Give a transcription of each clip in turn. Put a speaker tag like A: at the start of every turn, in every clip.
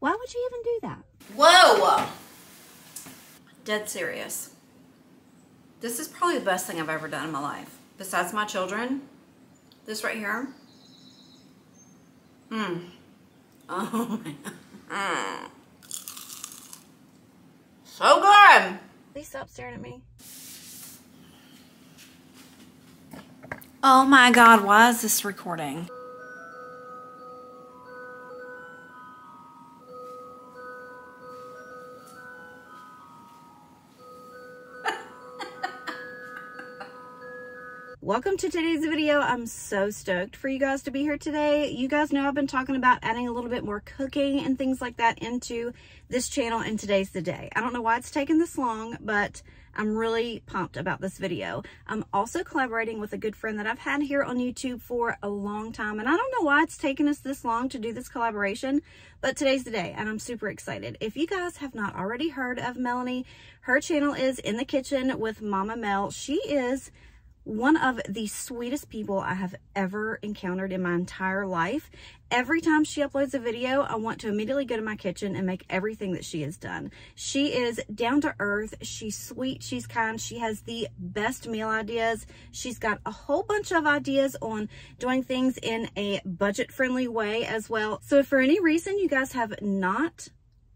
A: Why would you even do that?
B: Whoa! Dead serious. This is probably the best thing I've ever done in my life. Besides my children, this right here. Mmm. Oh man. Mm. So good!
A: Please stop staring at me.
B: Oh my god, why is this recording?
A: Welcome to today's video. I'm so stoked for you guys to be here today. You guys know I've been talking about adding a little bit more cooking and things like that into this channel and today's the day. I don't know why it's taken this long, but I'm really pumped about this video. I'm also collaborating with a good friend that I've had here on YouTube for a long time, and I don't know why it's taken us this long to do this collaboration, but today's the day, and I'm super excited. If you guys have not already heard of Melonie, her channel is In the Kitchen with Momma Mel. She is one of the sweetest people I have ever encountered in my entire life. Every time she uploads a video, I want to immediately go to my kitchen and make everything that she has done. She is down to earth. She's sweet. She's kind. She has the best meal ideas. She's got a whole bunch of ideas on doing things in a budget friendly way as well. So if for any reason you guys have not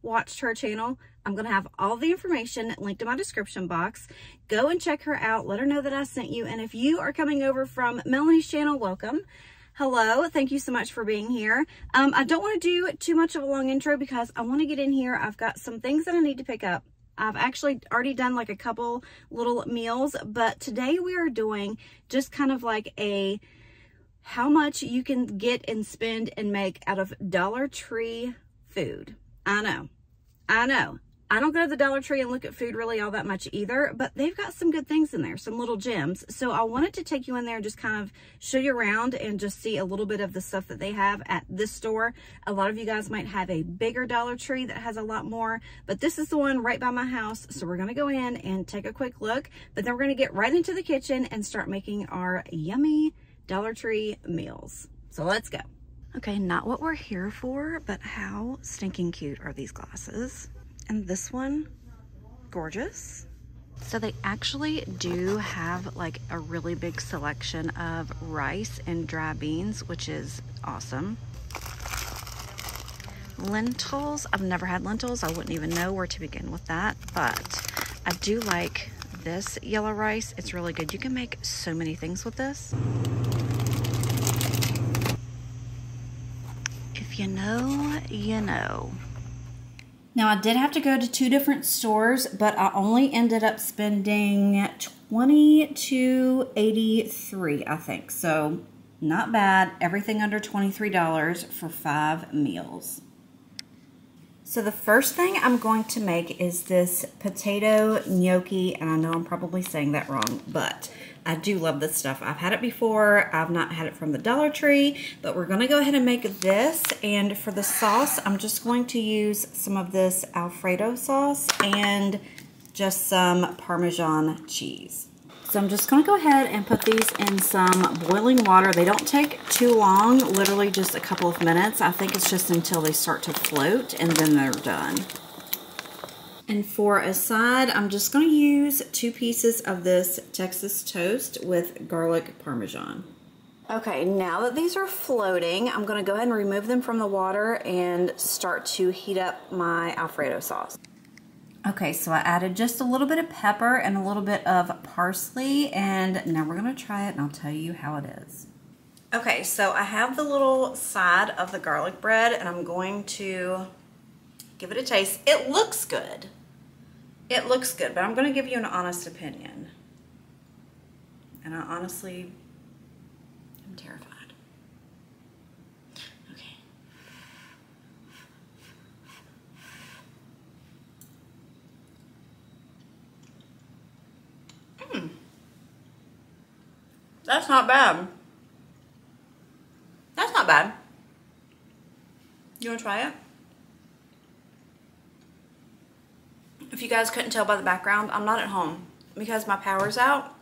A: watched her channel, I'm going to have all the information linked in my description box. Go and check her out. Let her know that I sent you. And if you are coming over from Melonie's channel, welcome. Hello, thank you so much for being here. Um, I don't want to do too much of a long intro because I want to get in here. I've got some things that I need to pick up. I've actually already done like a couple little meals, but today we are doing just kind of like a how much you can get and spend and make out of Dollar Tree food. I know, I know. I don't go to the Dollar Tree and look at food really all that much either, but they've got some good things in there, some little gems. So I wanted to take you in there and just kind of show you around and just see a little bit of the stuff that they have at this store. A lot of you guys might have a bigger Dollar Tree that has a lot more, but this is the one right by my house. So we're gonna go in and take a quick look, but then we're gonna get right into the kitchen and start making our yummy Dollar Tree meals. So let's go. Okay, not what we're here for, but how stinking cute are these glasses? And this one, gorgeous. So they actually do have like a really big selection of rice and dry beans, which is awesome. Lentils, I've never had lentils. I wouldn't even know where to begin with that, but I do like this yellow rice. It's really good. You can make so many things with this. You know, you know. Now I did have to go to two different stores, but I only ended up spending 20 to 83, I think. So not bad. Everything under $23 for five meals. So the first thing I'm going to make is this potato gnocchi, and I know I'm probably saying that wrong, but I do love this stuff. I've had it before. I've not had it from the Dollar Tree, but we're gonna go ahead and make this. And for the sauce, I'm just going to use some of this Alfredo sauce and just some Parmesan cheese. So I'm just gonna go ahead and put these in some boiling water. They don't take too long, literally just a couple of minutes. I think it's just until they start to float and then they're done. And for a side, I'm just going to use two pieces of this Texas toast with garlic parmesan. Okay, now that these are floating, I'm going to go ahead and remove them from the water and start to heat up my Alfredo sauce. Okay, so I added just a little bit of pepper and a little bit of parsley, and now we're going to try it and I'll tell you how it is. Okay, so I have the little side of the garlic bread and I'm going to give it a taste. It looks good. It looks good, but I'm going to give you an honest opinion. And I honestly am terrified. Okay. Mm. That's not bad. That's not bad. You want to try it? You guys couldn't tell by the background, I'm not at home because my power's out.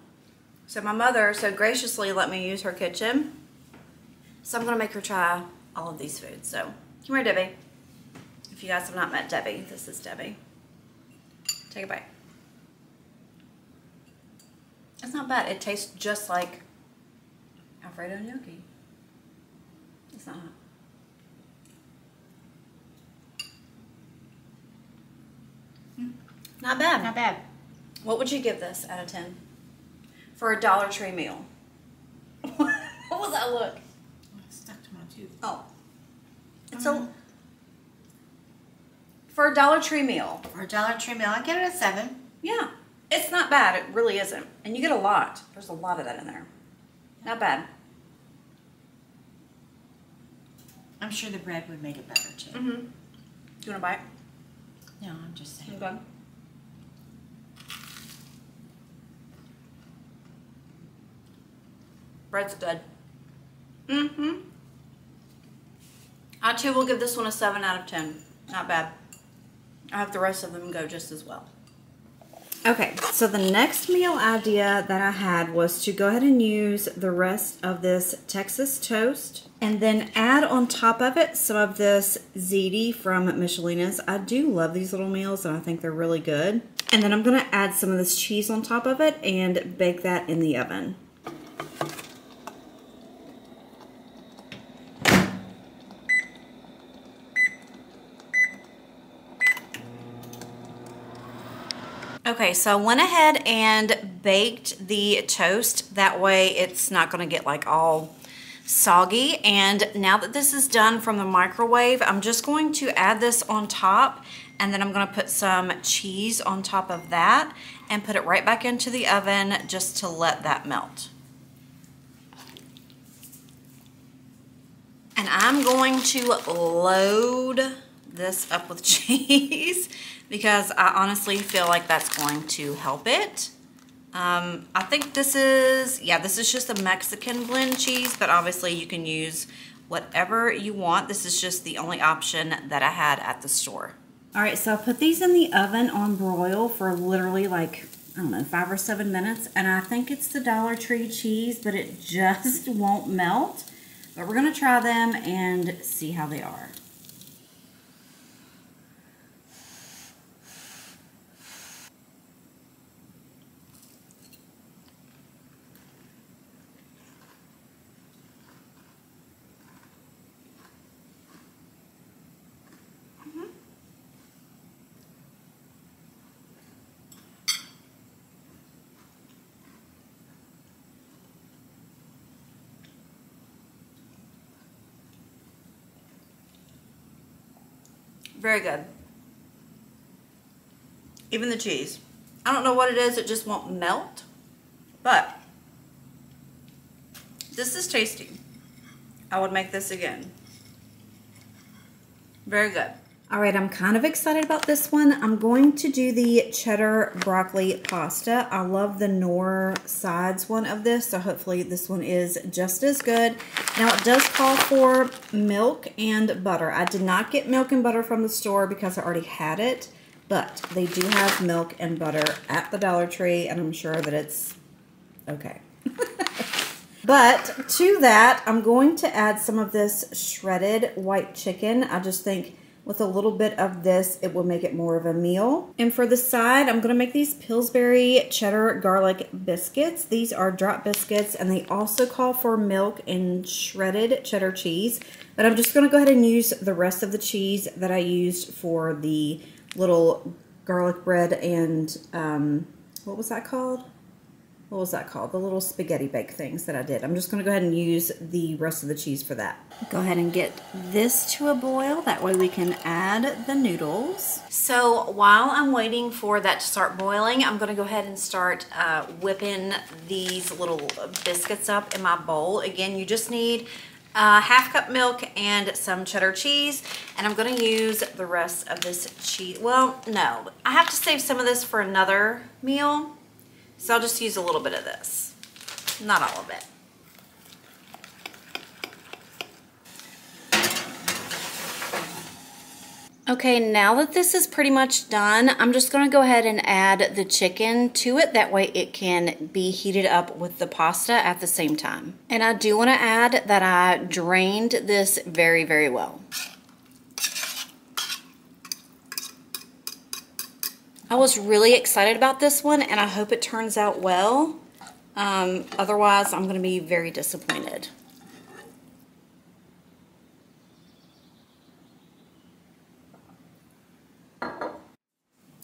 A: So my mother so graciously let me use her kitchen. So I'm gonna make her try all of these foods. So come here, Debbie. If you guys have not met Debbie, this is Debbie. Take a bite. It's not bad. It tastes just like Alfredo gnocchi. It's not. Mm. Not bad.
C: Not bad.
A: What would you give this out of 10? For a Dollar Tree meal. what was that look?
C: It's stuck to my tooth.
A: Oh. It's a for a Dollar Tree meal.
C: For a Dollar Tree meal, I get it a seven.
A: Yeah. It's not bad. It really isn't. And you get a lot. There's a lot of that in there. Not bad.
C: I'm sure the bread would make it better too.
A: Mm-hmm. Do you want to bite?
C: No, I'm just saying.
A: Okay. Bread's good. Mm-hmm. I too will give this one a 7 out of 10. Not bad. I hope the rest of them go just as well. Okay, so the next meal idea that I had was to go ahead and use the rest of this Texas toast and then add on top of it some of this ziti from Michelina's. I do love these little meals and I think they're really good. And then I'm gonna add some of this cheese on top of it and bake that in the oven. Okay, so I went ahead and baked the toast. That way it's not gonna get like all soggy. And now that this is done from the microwave, I'm just going to add this on top and then I'm gonna put some cheese on top of that and put it right back into the oven just to let that melt. And I'm going to load this up with cheese because I honestly feel like that's going to help it. Um, I think this is, yeah, this is just a Mexican blend cheese, but obviously you can use whatever you want. This is just the only option that I had at the store. All right, so I put these in the oven on broil for literally like, I don't know, five or seven minutes. And I think it's the Dollar Tree cheese, but it just won't melt. But we're gonna try them and see how they are. Very good. Even the cheese. I don't know what it is, it just won't melt. But this is tasty. I would make this again. Very good. All right, I'm kind of excited about this one. I'm going to do the cheddar broccoli pasta. I love the Knorr sides one of this, so hopefully this one is just as good. Now, it does call for milk and butter. I did not get milk and butter from the store because I already had it, but they do have milk and butter at the Dollar Tree, and I'm sure that it's okay. but to that, I'm going to add some of this shredded white chicken. I just think with a little bit of this, it will make it more of a meal. And for the side, I'm gonna make these Pillsbury cheddar garlic biscuits. These are drop biscuits and they also call for milk and shredded cheddar cheese. But I'm just gonna go ahead and use the rest of the cheese that I used for the little garlic bread and, um, what was that called? What was that called? The little spaghetti bake things that I did. I'm just going to go ahead and use the rest of the cheese for that. Go ahead and get this to a boil. That way we can add the noodles. So while I'm waiting for that to start boiling, I'm going to go ahead and start uh, whipping these little biscuits up in my bowl. Again, you just need a half cup milk and some cheddar cheese and I'm going to use the rest of this cheese well no I have to save some of this for another meal so I'll just use a little bit of this, not all of it. Okay, now that this is pretty much done, I'm just gonna go ahead and add the chicken to it. That way it can be heated up with the pasta at the same time. And I do wanna add that I drained this very, very well. I was really excited about this one and I hope it turns out well. Um, otherwise, I'm going to be very disappointed.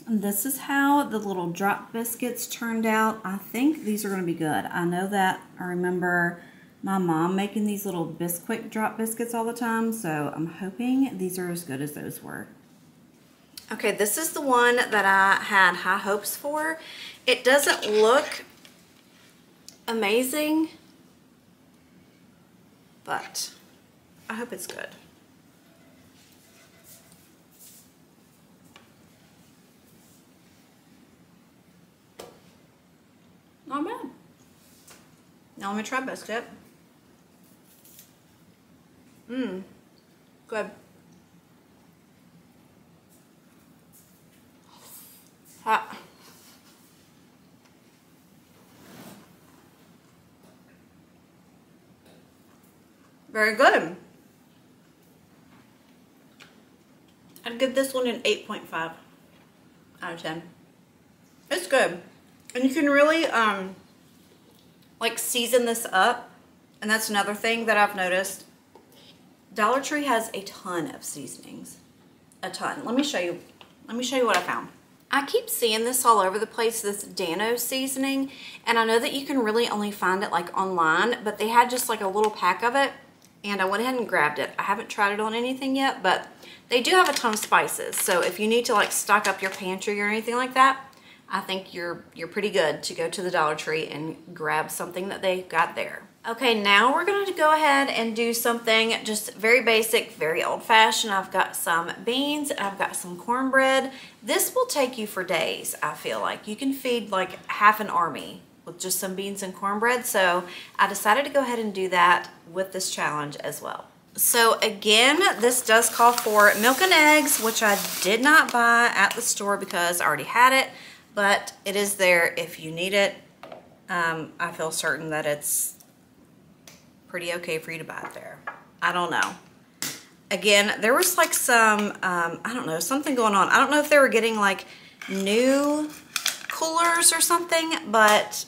A: This is how the little drop biscuits turned out. I think these are going to be good. I know that I remember my mom making these little Bisquick drop biscuits all the time, so I'm hoping these are as good as those were. Okay, this is the one that I had high hopes for. It doesn't look amazing, but I hope it's good. Not bad. Now let me try biscuit. Mmm, good. Hot. Very good. I'd give this one an 8.5 out of 10. It's good. And you can really, um, like, season this up. And that's another thing that I've noticed. Dollar Tree has a ton of seasonings. A ton. Let me show you. Let me show you what I found. I keep seeing this all over the place, this Dan-O seasoning, and I know that you can really only find it like online, but they had just like a little pack of it, and I went ahead and grabbed it. I haven't tried it on anything yet, but they do have a ton of spices, so if you need to like stock up your pantry or anything like that, I think you're you're pretty good to go to the Dollar Tree and grab something that they got there. Okay, now we're going to go ahead and do something just very basic, very old-fashioned. I've got some beans, I've got some cornbread. This will take you for days, I feel like. You can feed like half an army with just some beans and cornbread, so I decided to go ahead and do that with this challenge as well. So again, this does call for milk and eggs, which I did not buy at the store because I already had it, but it is there if you need it. Um, I feel certain that it's pretty okay for you to buy it there. I don't know. Again, there was like some, um, I don't know, something going on. I don't know if they were getting like new coolers or something, but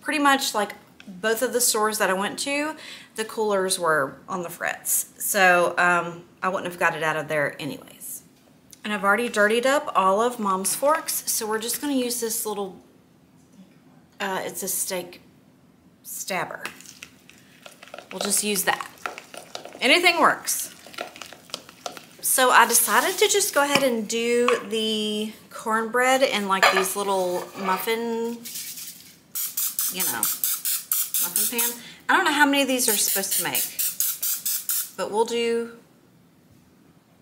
A: pretty much like both of the stores that I went to, the coolers were on the frets. So um, I wouldn't have got it out of there anyways. And I've already dirtied up all of mom's forks. So we're just gonna use this little, uh, it's a steak stabber. We'll just use that. Anything works. So I decided to just go ahead and do the cornbread in like these little muffin, you know, muffin pan. I don't know how many of these are supposed to make, but we'll do,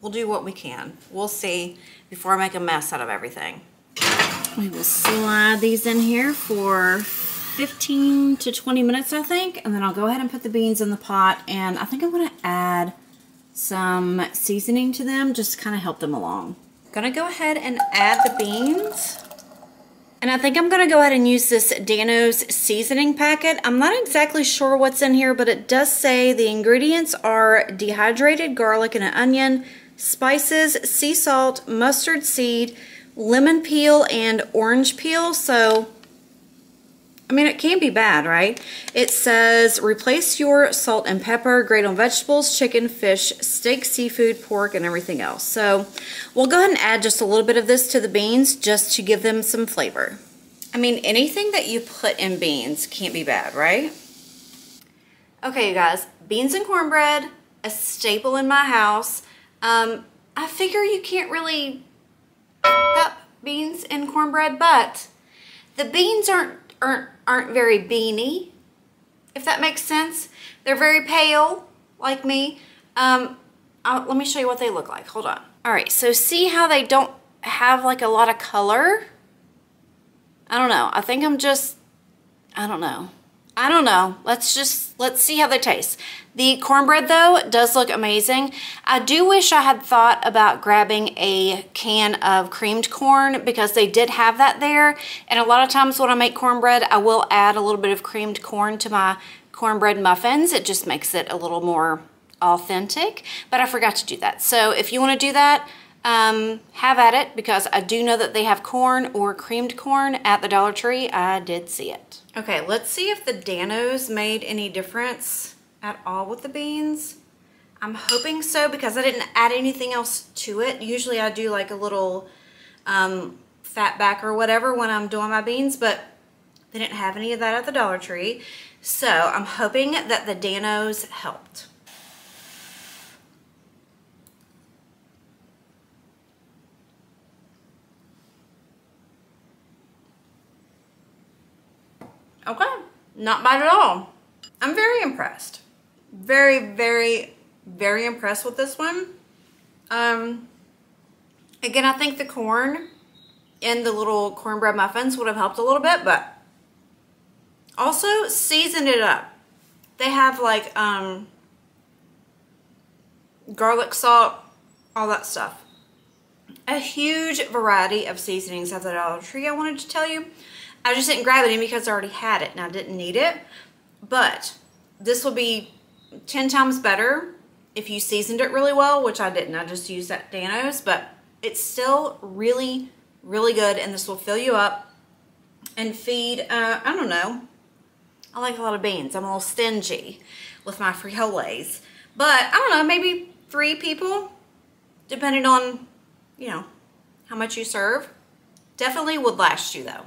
A: we'll do what we can. We'll see before I make a mess out of everything. We will slide these in here for 15 to 20 minutes, I think. And then I'll go ahead and put the beans in the pot. And I think I'm going to add some seasoning to them just to kind of help them along. Gonna go ahead and add the beans. And I think I'm gonna go ahead and use this Dan-O's seasoning packet. I'm not exactly sure what's in here, but it does say the ingredients are dehydrated garlic and an onion, spices, sea salt, mustard seed, lemon peel, and orange peel. So I mean, it can be bad, right? It says, replace your salt and pepper, grate on vegetables, chicken, fish, steak, seafood, pork, and everything else. So we'll go ahead and add just a little bit of this to the beans just to give them some flavor. I mean, anything that you put in beans can't be bad, right? Okay, you guys, beans and cornbread, a staple in my house. Um, I figure you can't really up beans and cornbread, but the beans aren't aren't, aren't very beany, if that makes sense. They're very pale, like me. Um, let me show you what they look like. Hold on. All right, so see how they don't have like a lot of color? I don't know. I think I'm just, I don't know. I don't know. Let's just, let's see how they taste. The cornbread though does look amazing. I do wish I had thought about grabbing a can of creamed corn because they did have that there. And a lot of times when I make cornbread, I will add a little bit of creamed corn to my cornbread muffins. It just makes it a little more authentic, but I forgot to do that. So if you wanna do that, um, have at it because I do know that they have corn or creamed corn at the Dollar Tree. I did see it. Okay, let's see if the Dan-O's made any difference at all with the beans. I'm hoping so because I didn't add anything else to it. Usually I do like a little um, fat back or whatever when I'm doing my beans, but they didn't have any of that at the Dollar Tree. So I'm hoping that the Dan-O's helped. Okay, not bad at all. I'm very impressed. Very, very, very impressed with this one. Um, again, I think the corn in the little cornbread muffins would have helped a little bit, but also seasoned it up. They have like um, garlic salt, all that stuff. A huge variety of seasonings at the Dollar Tree, I wanted to tell you. I just didn't grab it in because I already had it and I didn't need it. But this will be 10 times better if you seasoned it really well, which I didn't. I just used that Dan-O's, but it's still really, really good. And this will fill you up and feed, uh, I don't know. I like a lot of beans. I'm a little stingy with my frijoles. But I don't know, maybe three people, depending on, you know, how much you serve. Definitely would last you though.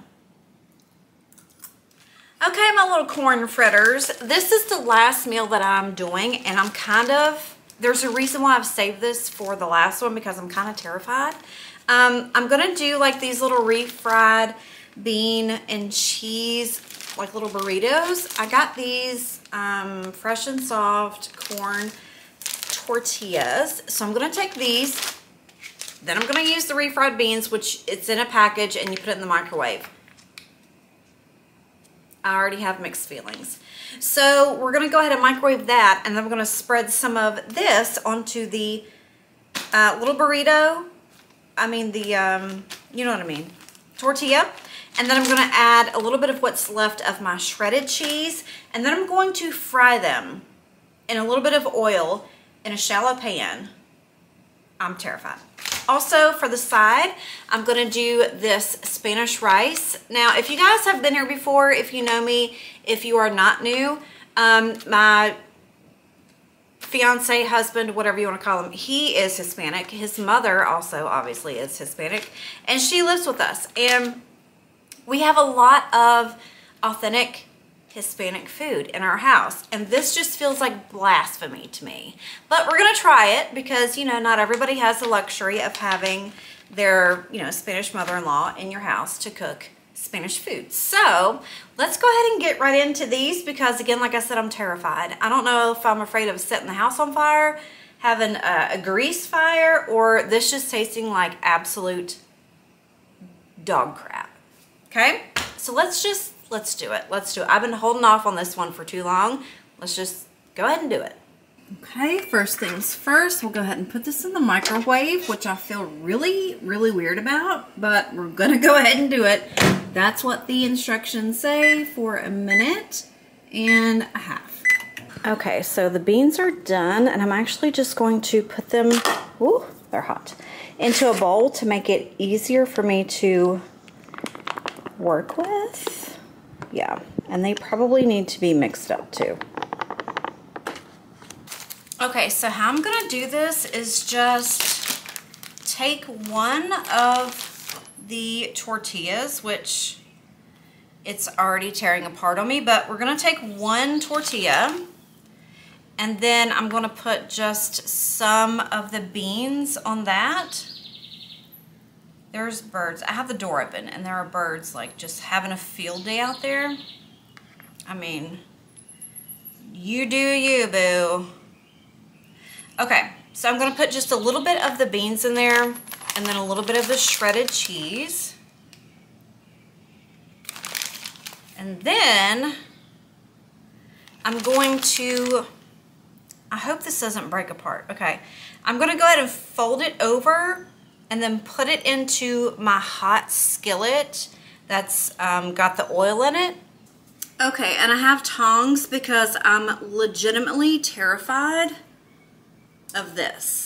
A: Okay, my little corn fritters. This is the last meal that I'm doing and I'm kind of, there's a reason why I've saved this for the last one because I'm kind of terrified. Um, I'm gonna do like these little refried bean and cheese, like little burritos. I got these um, fresh and soft corn tortillas. So I'm gonna take these, then I'm gonna use the refried beans, which it's in a package and you put it in the microwave. I already have mixed feelings. So we're gonna go ahead and microwave that and then we're gonna spread some of this onto the uh, little burrito. I mean the, um, you know what I mean, tortilla. And then I'm gonna add a little bit of what's left of my shredded cheese and then I'm going to fry them in a little bit of oil in a shallow pan. I'm terrified. Also for the side, I'm gonna do this Spanish rice. Now, if you guys have been here before, if you know me, if you are not new, um, my fiance, husband, whatever you want to call him, he is Hispanic. His mother also obviously is Hispanic, and she lives with us. And we have a lot of authentic Hispanic food in our house. And this just feels like blasphemy to me. But we're to try it because, you know, not everybody has the luxury of having their, you know, Spanish mother-in-law in your house to cook Spanish food. So let's go ahead and get right into these because again, like I said, I'm terrified. I don't know if I'm afraid of setting the house on fire, having a, a grease fire, or this just tasting like absolute dog crap. Okay, so let's just let's do it. Let's do it. I've been holding off on this one for too long. Let's just go ahead and do it. Okay, first things first, we'll go ahead and put this in the microwave, which I feel really, really weird about, but we're gonna go ahead and do it. That's what the instructions say for a minute and a half. Okay, so the beans are done, and I'm actually just going to put them, ooh, they're hot, into a bowl to make it easier for me to work with. Yeah, and they probably need to be mixed up too. Okay, so how I'm gonna do this is just take one of the tortillas, which it's already tearing apart on me, but we're gonna take one tortilla and then I'm gonna put just some of the beans on that. There's birds. I have the door open and there are birds like just having a field day out there. I mean, you do you, boo. Okay, so I'm gonna put just a little bit of the beans in there and then a little bit of the shredded cheese. And then I'm going to, I hope this doesn't break apart. Okay, I'm gonna go ahead and fold it over and then put it into my hot skillet that's um, got the oil in it. Okay, and I have tongs because I'm legitimately terrified of this.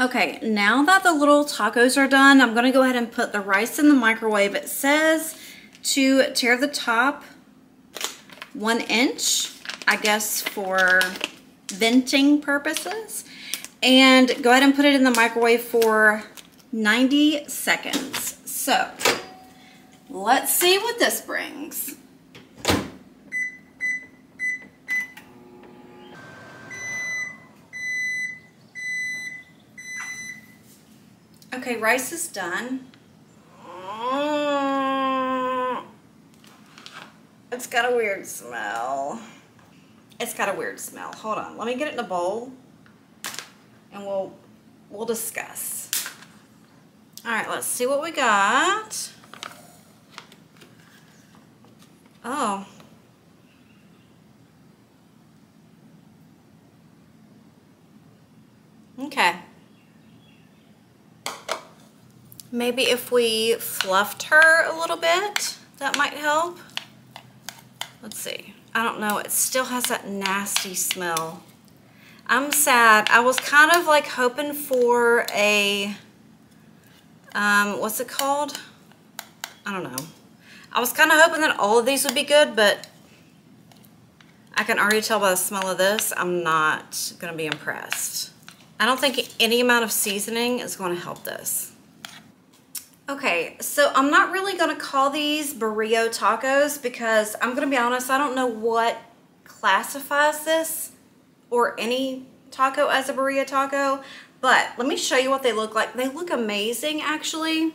A: Okay, now that the little tacos are done, I'm gonna go ahead and put the rice in the microwave. It says to tear the top one inch, I guess for venting purposes. And go ahead and put it in the microwave for 90 seconds. So, let's see what this brings. Okay, rice is done. It's got a weird smell. It's got a weird smell. Hold on. Let me get it in a bowl and we'll we'll discuss. All right, let's see what we got. Oh. Okay. Maybe if we fluffed her a little bit, that might help. Let's see. I don't know. It still has that nasty smell. I'm sad. I was kind of like hoping for a, um, what's it called? I don't know. I was kind of hoping that all of these would be good, but I can already tell by the smell of this, I'm not going to be impressed. I don't think any amount of seasoning is going to help this. Okay, so I'm not really going to call these burrito tacos because I'm going to be honest, I don't know what classifies this or any taco as a burrito taco, but let me show you what they look like. They look amazing actually.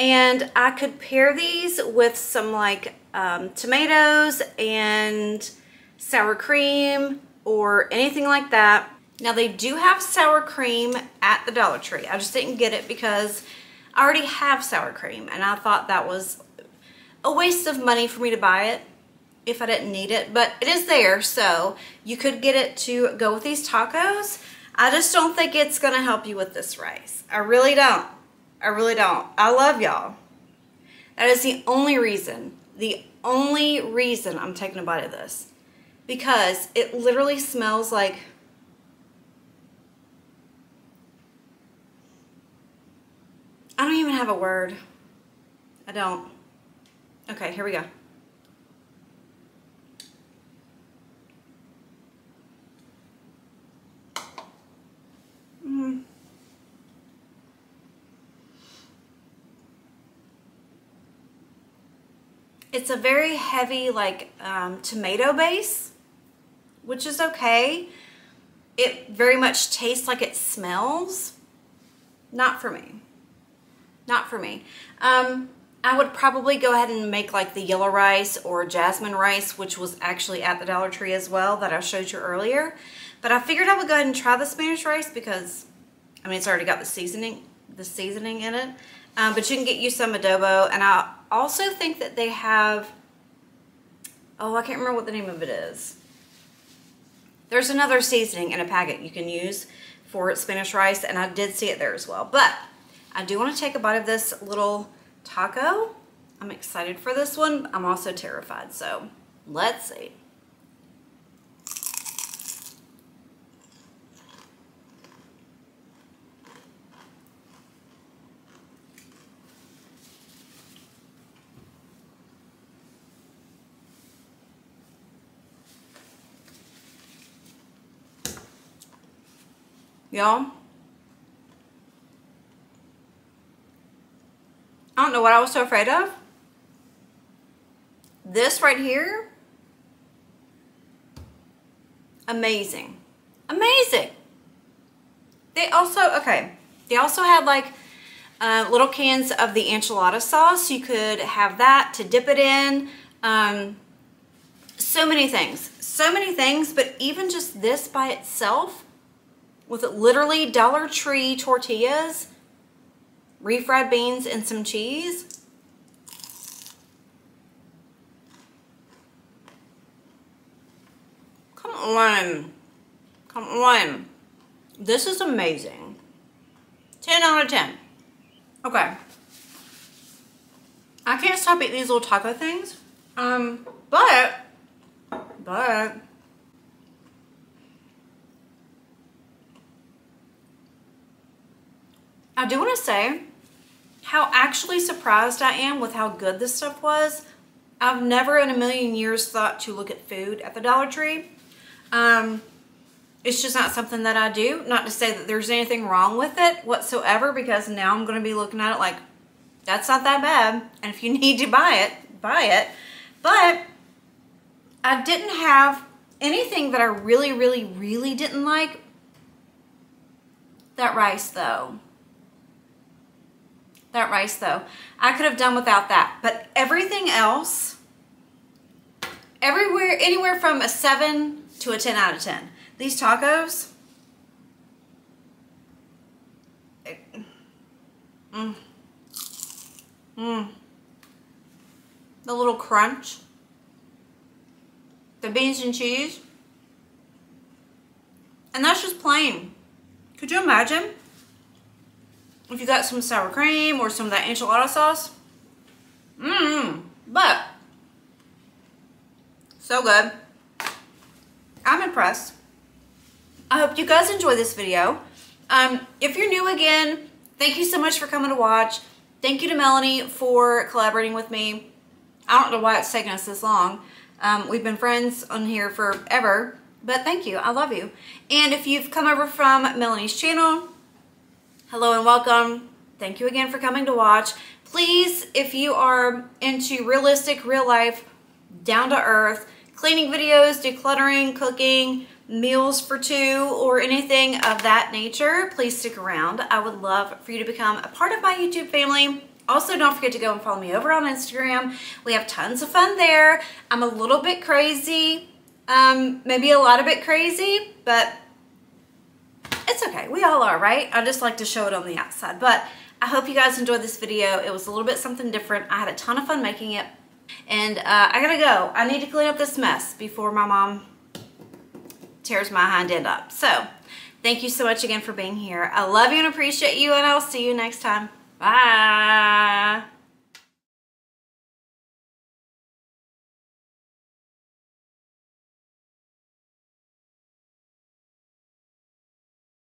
A: And I could pair these with some like um, tomatoes and sour cream or anything like that. Now they do have sour cream at the Dollar Tree. I just didn't get it because I already have sour cream and I thought that was a waste of money for me to buy it if I didn't need it, but it is there, so you could get it to go with these tacos. I just don't think it's gonna help you with this rice. I really don't. I really don't. I love y'all. That is the only reason, the only reason I'm taking a bite of this. Because it literally smells like I don't even have a word. I don't. Okay, here we go. Mm. It's a very heavy, like, um, tomato base, which is okay. It very much tastes like it smells. Not for me not for me. Um, I would probably go ahead and make like the yellow rice or jasmine rice, which was actually at the Dollar Tree as well that I showed you earlier. But I figured I would go ahead and try the Spanish rice because, I mean, it's already got the seasoning, the seasoning in it. Um, but you can get you some adobo. And I also think that they have, oh, I can't remember what the name of it is. There's another seasoning in a packet you can use for Spanish rice, and I did see it there as well. But I do want to take a bite of this little taco. I'm excited for this one. I'm also terrified, so let's see. Y'all, I don't know what I was so afraid of. This right here, amazing. Amazing. They also, okay, they also had like uh, little cans of the enchilada sauce. You could have that to dip it in. Um, so many things. So many things, but even just this by itself with literally Dollar Tree tortillas refried beans and some cheese. Come on. Come on. This is amazing. 10 out of 10. Okay. I can't stop eating these little taco things. Um, but, but, I do want to say how actually surprised I am with how good this stuff was. I've never in a million years thought to look at food at the Dollar Tree. Um, it's just not something that I do. Not to say that there's anything wrong with it whatsoever because now I'm going to be looking at it like, that's not that bad. And if you need to buy it, buy it. But I didn't have anything that I really, really, really didn't like. That rice though. That rice though. I could have done without that. But everything else, everywhere, anywhere from a 7 to a 10 out of 10. These tacos, mm, mm, the little crunch, the beans and cheese, and that's just plain. Could you imagine if you got some sour cream or some of that enchilada sauce? Mmm, but so good. I'm impressed. I hope you guys enjoy this video. Um, if you're new again, thank you so much for coming to watch. Thank you to Melonie for collaborating with me. I don't know why it's taken us this long. Um, we've been friends on here forever, but thank you. I love you. And if you've come over from Melonie's channel, hello and welcome. Thank you again for coming to watch. Please, if you are into realistic, real life, down to earth, cleaning videos, decluttering, cooking, meals for two, or anything of that nature, please stick around. I would love for you to become a part of my YouTube family. Also, don't forget to go and follow me over on Instagram. We have tons of fun there. I'm a little bit crazy, um, maybe a lot of bit crazy, but it's okay. We all are, right? I just like to show it on the outside. But I hope you guys enjoyed this video. It was a little bit something different. I had a ton of fun making it. And uh, I gotta go. I need to clean up this mess before my mom tears my hind end up. So thank you so much again for being here. I love you and appreciate you and I'll see you next time. Bye.